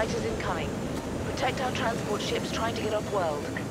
fighters incoming. Protect our transport ships trying to get off-world.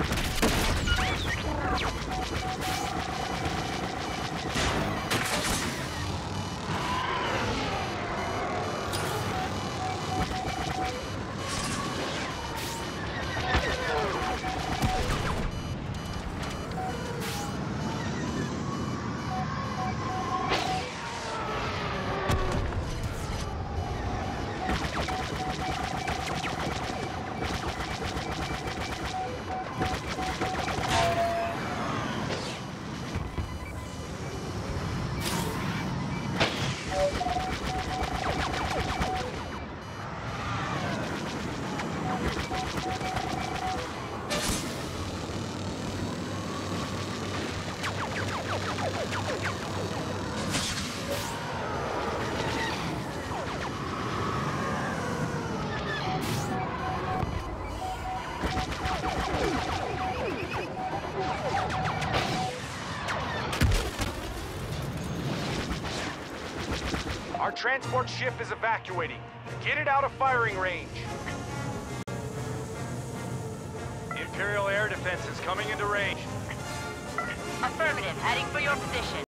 Let's go. Our transport ship is evacuating. Get it out of firing range. Imperial Air Defense is coming into range. Affirmative. Heading for your position.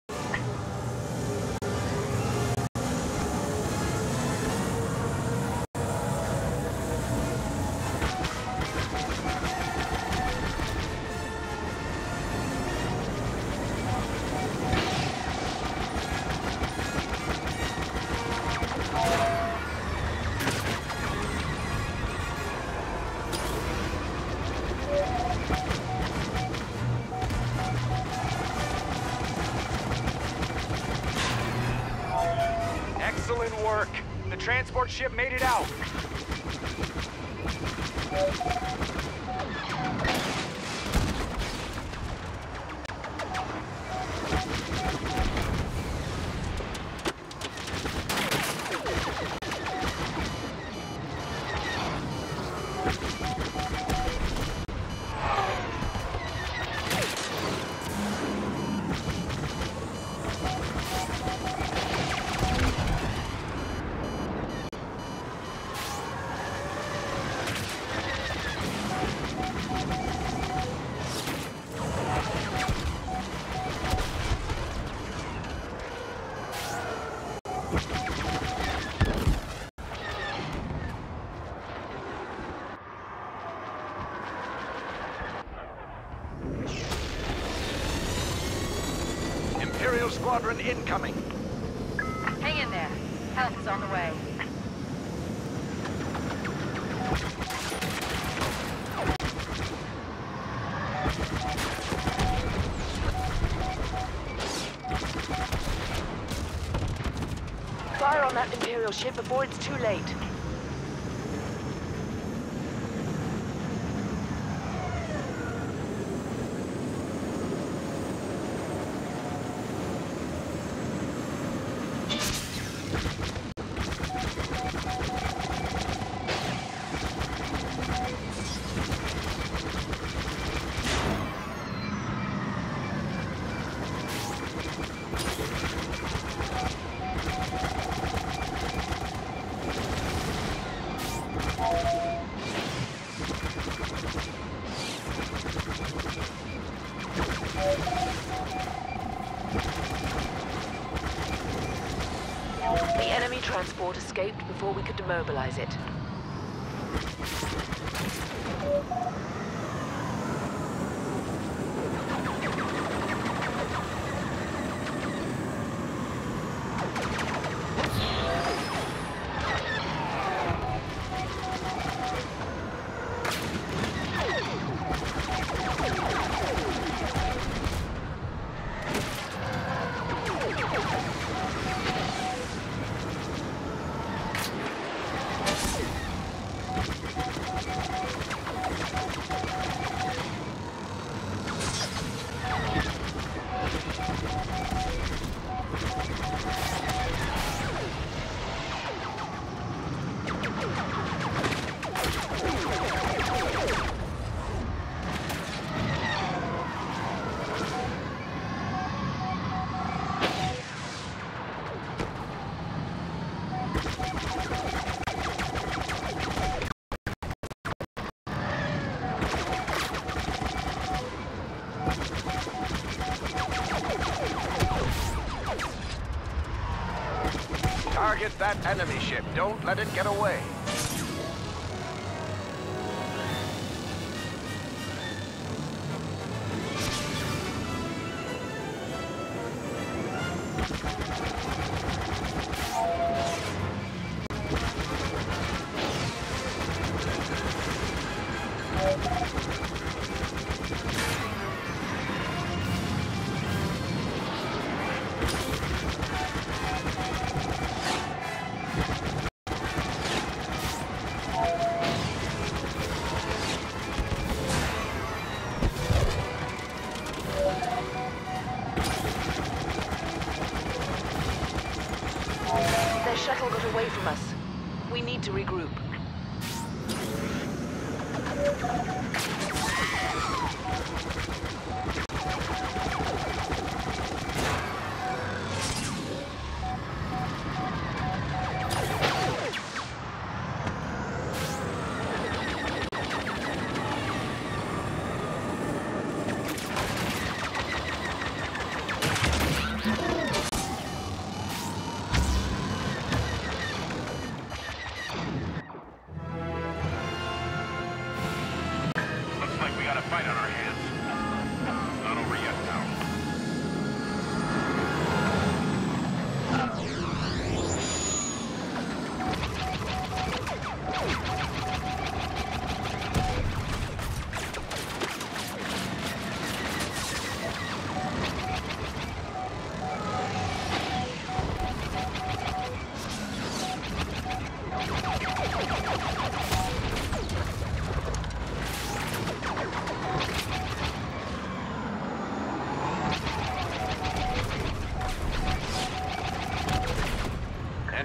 Work. The transport ship made it out. Squadron incoming. Hang in there. Help is on the way. Fire on that Imperial ship before it's too late. The enemy transport escaped before we could demobilize it. Target that enemy ship. Don't let it get away. To regroup.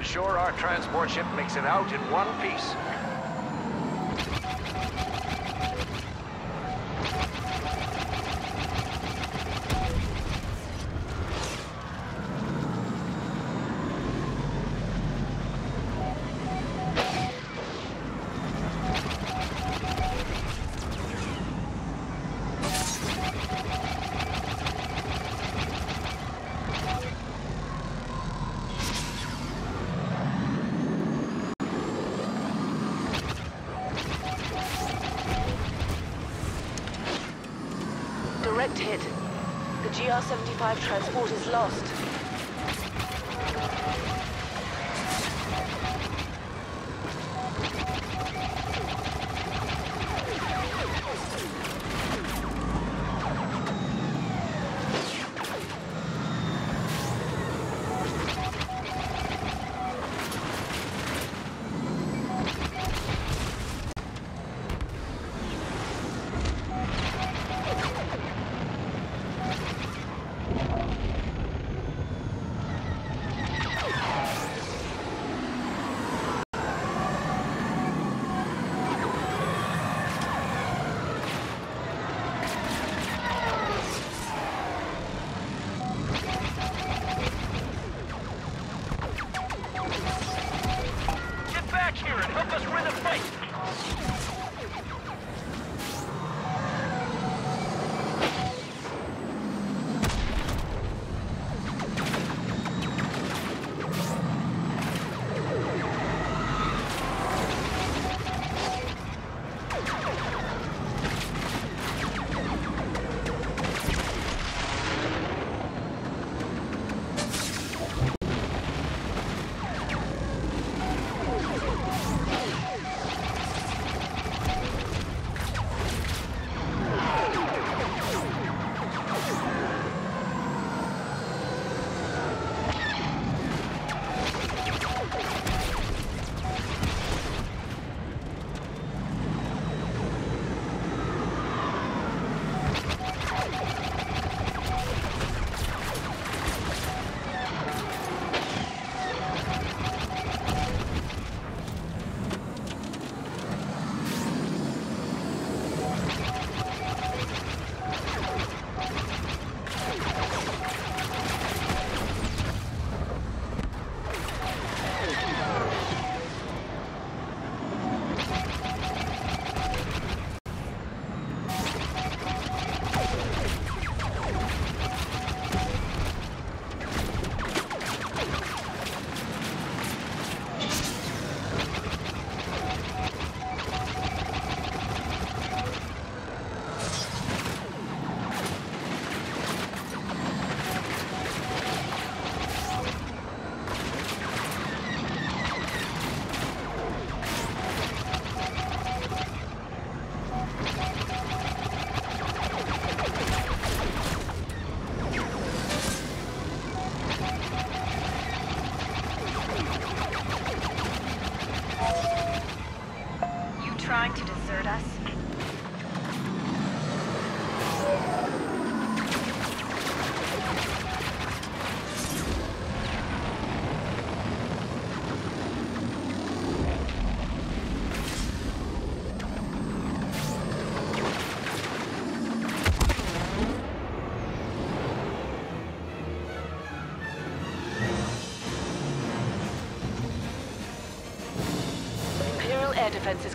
Ensure our transport ship makes it out in one piece. GR-75 transport is lost.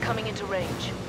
Coming into range.